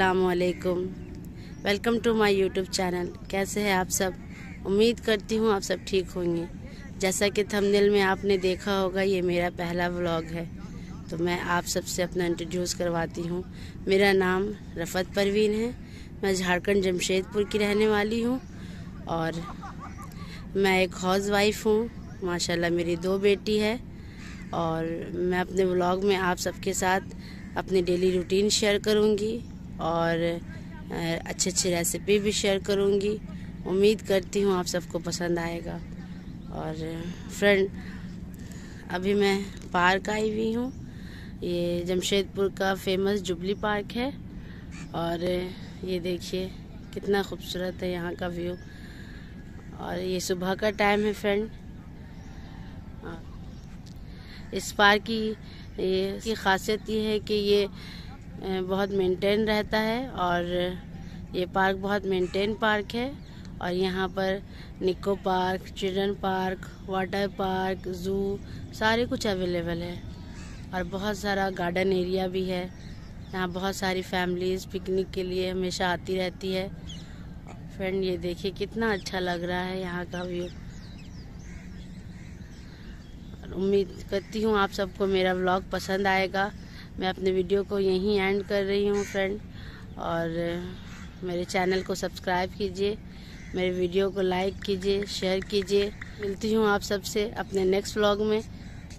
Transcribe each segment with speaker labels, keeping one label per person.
Speaker 1: असलकुम welcome to my YouTube channel कैसे हैं आप सब? उम्मीद करती हूँ आप सब ठीक होंगे। जैसा कि थंबनेल में आपने देखा होगा, ये मेरा पहला व्लॉग है। तो मैं आप सबसे अपना इंट्रोड्यूस करवाती हूँ। मेरा नाम रफ़त परवीन है। मैं झारखंड जमशेदपुर की रहने वाली हूँ और मैं एक हाउस वाइफ हूँ। माशाल्लाह मेरी दो बेटी है और मैं अपने व्लॉग में आप सबके साथ अपनी डेली रूटीन शेयर करूँगी। और अच्छे अच्छे रेसिपी भी शेयर करूँगी। उम्मीद करती हूँ आप सबको पसंद आएगा। और फ्रेंड अभी मैं पार्क आई हुई हूँ। ये जमशेदपुर का फ़ेमस जुबली पार्क है। और, ये देखिए, कितना खूबसूरत है यहाँ का व्यू और ये सुबह का टाइम है फ्रेंड इस पार्क की, ये, की खासियत ये है कि ये बहुत मेंटेन रहता है और ये पार्क बहुत मेंटेन पार्क है और यहाँ पर Nicco park children park water park zoo सारे कुछ अवेलेबल है और बहुत सारा गार्डन एरिया भी है। यहाँ बहुत सारी फैमिलीज़ पिकनिक के लिए हमेशा आती रहती है। फ्रेंड ये देखिए कितना अच्छा लग रहा है यहाँ का व्यू उम्मीद करती हूँ आप सबको मेरा व्लॉग पसंद आएगा। मैं अपने वीडियो को यहीं एंड कर रही हूँ फ्रेंड और मेरे चैनल को सब्सक्राइब कीजिए, मेरे वीडियो को लाइक कीजिए शेयर कीजिए. मिलती हूँ आप सबसे अपने नेक्स्ट व्लॉग में.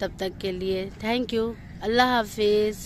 Speaker 1: तब तक के लिए थैंक यू अल्लाह हाफिज़.